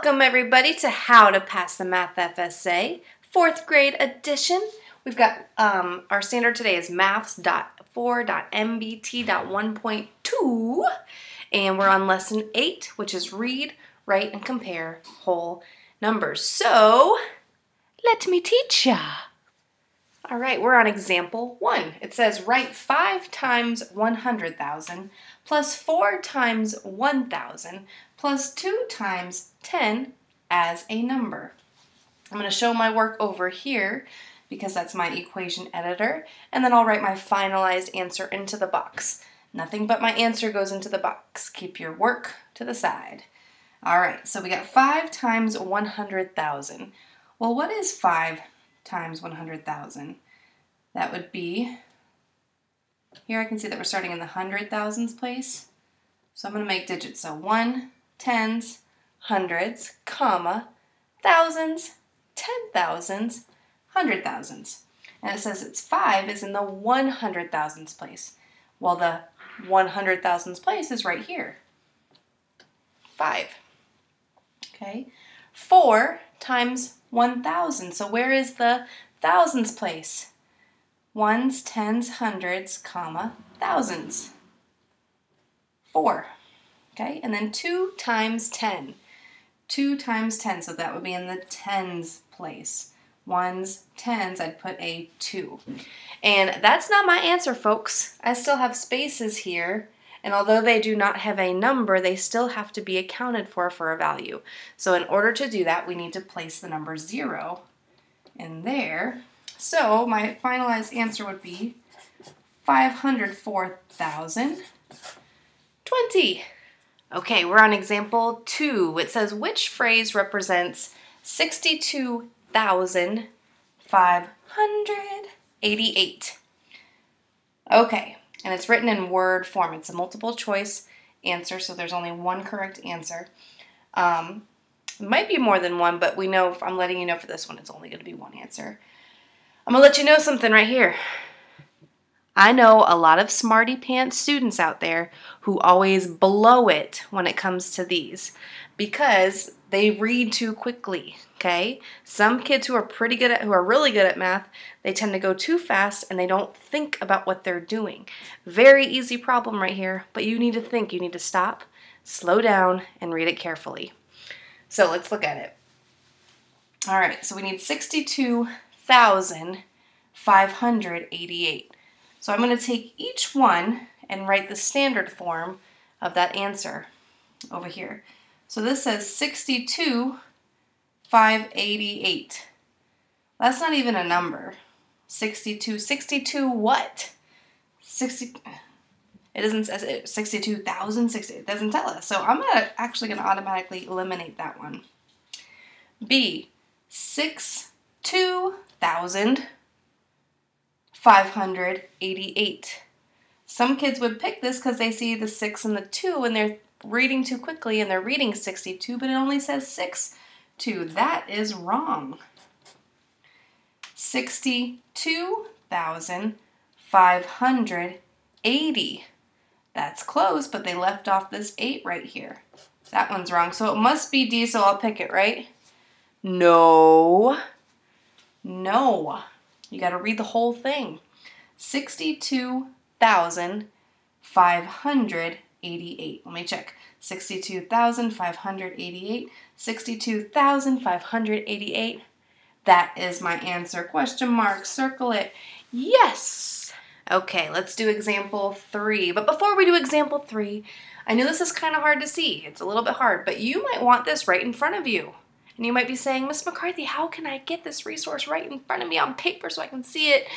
Welcome everybody to How to Pass the Math FSA, fourth grade edition. We've got um, our standard today is MAFS.4.NBT.1.2 and we're on lesson 8 which is read, write, and compare whole numbers. So let me teach ya. All right, we're on example 1. It says write 5 times 100,000 plus 4 times 1,000 plus 2 times 10 as a number. I'm going to show my work over here because that's my equation editor, and then I'll write my finalized answer into the box. Nothing but my answer goes into the box. Keep your work to the side. All right, so we got 5 times 100,000. Well, what is 5 times 100,000? That would be, here I can see that we're starting in the hundred thousands place. So I'm going to make digits. So 1, tens, hundreds, comma, thousands, ten thousands, hundred thousands. And it says it's 5 is in the 100 thousands place. while the 100 thousands place is right here. 5. Okay. 4 times 1,000. So where is the thousands place? Ones, tens, hundreds, comma, thousands. 4. Okay, and then 2 times 10. 2 times 10, so that would be in the tens place. Ones, tens, I'd put a 2. And that's not my answer, folks. I still have spaces here, and although they do not have a number, they still have to be accounted for for a value. So in order to do that, we need to place the number 0 in there. So my finalized answer would be 504,020. Okay, we're on example two. It says, which phrase represents 62,588? Okay, and it's written in word form. It's a multiple choice answer, so there's only one correct answer. Um, it might be more than one, but we know, I'm letting you know for this one, it's only going to be one answer. I'm going to let you know something right here. I know a lot of smarty pants students out there who always blow it when it comes to these because they read too quickly, okay? Some kids who are pretty good at who are really good at math, they tend to go too fast and they don't think about what they're doing. Very easy problem right here, but you need to think, you need to stop, slow down and read it carefully. So, let's look at it. All right, so we need 62,588. So I'm going to take each one and write the standard form of that answer over here. So this says 62,588. That's not even a number. 62, 62 what? 60, it doesn't say 62,000, 60, it doesn't tell us. So I'm gonna, actually going to automatically eliminate that one. B, 62,000 588. Some kids would pick this because they see the 6 and the 2 and they're reading too quickly and they're reading 62, but it only says 6 2. That is wrong. 62,580. That's close, but they left off this 8 right here. That one's wrong. So it must be D, so I'll pick it, right? No. No. You got to read the whole thing. 62,588. Let me check. 62,588. 62,588. That is my answer. Question mark. Circle it. Yes. Okay, let's do example three. But before we do example three, I know this is kind of hard to see. It's a little bit hard, but you might want this right in front of you. And you might be saying, Miss McCarthy, how can I get this resource right in front of me on paper so I can see it?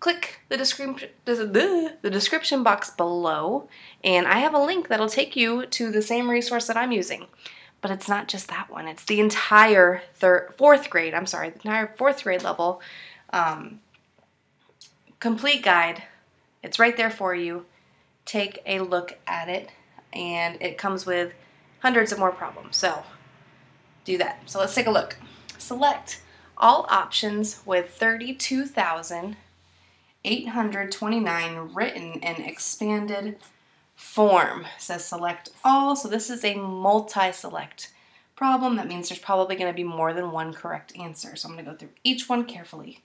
Click the description, the description box below, and I have a link that'll take you to the same resource that I'm using. But it's not just that one. It's the entire fourth grade, I'm sorry, the entire fourth grade level um, complete guide. It's right there for you. Take a look at it, and it comes with hundreds of more problems. So do that. So let's take a look. Select all options with 32,829 written in expanded form. It says select all, so this is a multi-select problem, that means there's probably going to be more than one correct answer. So I'm going to go through each one carefully.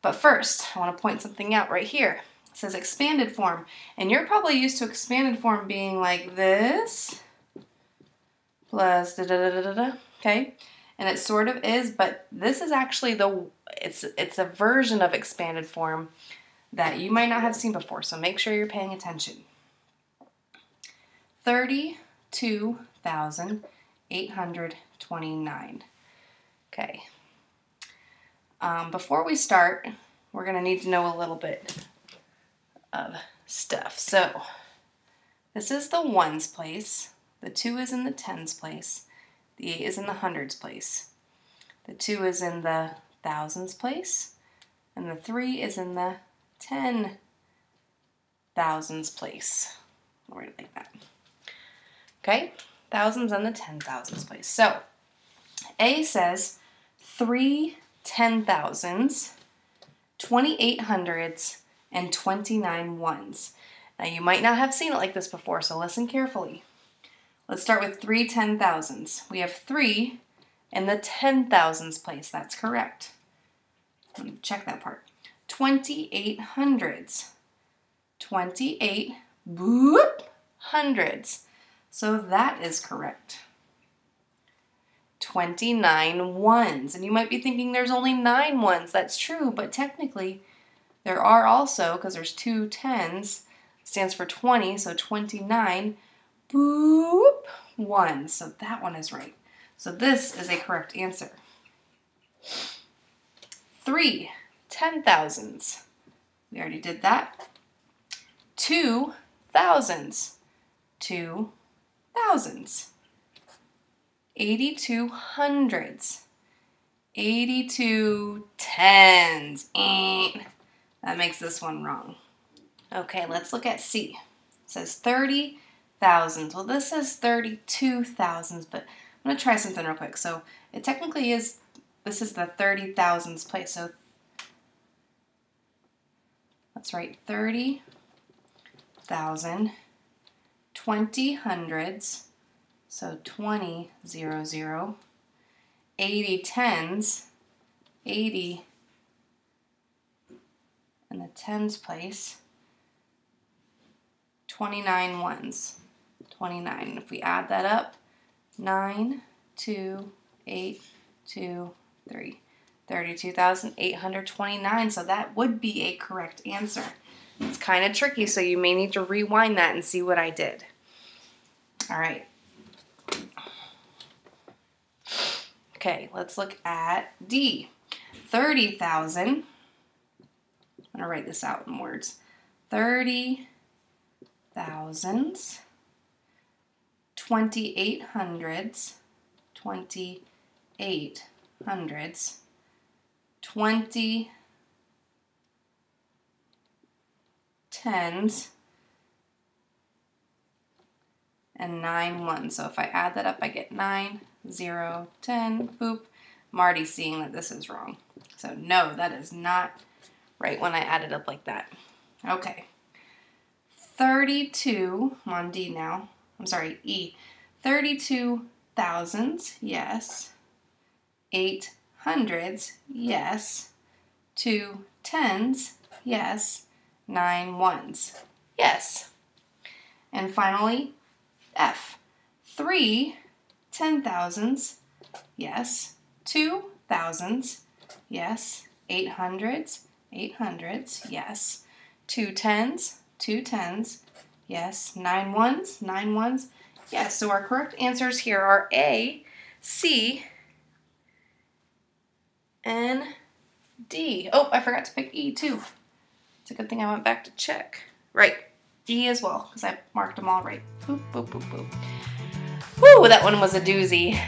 But first, I want to point something out right here. It says expanded form, and you're probably used to expanded form being like this, plus da da da da da, okay? And it sort of is, but this is actually the, it's, it's a version of expanded form that you might not have seen before, so make sure you're paying attention. 32,829. Okay. Um, before we start, we're going to need to know a little bit of stuff. So, this is the ones place, the two is in the tens place, the eight is in the hundreds place, the two is in the thousands place, and the three is in the ten thousands place. I'll write it like that. Okay, thousands and the ten thousands place. So, A says three ten thousands, 28 hundreds, and 29 ones. Now, you might not have seen it like this before, so listen carefully. Let's start with three ten thousands. We have three in the ten thousands place. That's correct. Check that part. 28 hundreds. 28 boop, hundreds. So that is correct. 29 ones. And you might be thinking there's only nine ones. That's true, but technically there are also, because there's two tens, stands for 20, so 29, boop, one. So that one is right. So this is a correct answer. Three, ten thousands. We already did that. Two thousands. Two thousands. 82 hundreds. 82 tens. That makes this one wrong. Okay, let's look at C. It says 30 thousands. Well, this says 32 thousands, but I'm going to try something real quick. So it technically is, this is the 30 thousands place. So let's write 30,000, 20 hundreds, so 20, 0, 0, 80 tens, 80 in the tens place, 29 ones, 29. If we add that up, 9, 2, 8, 2, 3. 32,829. So that would be a correct answer. It's kind of tricky, so you may need to rewind that and see what I did. All right. Okay, let's look at D. 30,000. I'm going to write this out in words. 30 thousands, 28 hundreds, 28 hundreds, 20 tens, and 9 ones. So if I add that up, I get 9, 0, 10, boop. I'm already seeing that this is wrong. So no, that is not right when I add it up like that. Okay. 32, I'm now. I'm sorry, E. 32 thousands, yes. 8 hundreds, yes. Two tens, yes. Nine ones, yes. And finally, F. Three ten thousands, yes. Two thousands, yes. Eight hundreds, eight hundreds, yes. Two tens, two tens, yes. Nine ones, nine ones, yes. So our correct answers here are A, C, and D. Oh, I forgot to pick E too. It's a good thing I went back to check. Right, D as well, because I marked them all right. Boop, boop, boop, boop. Woo, that one was a doozy.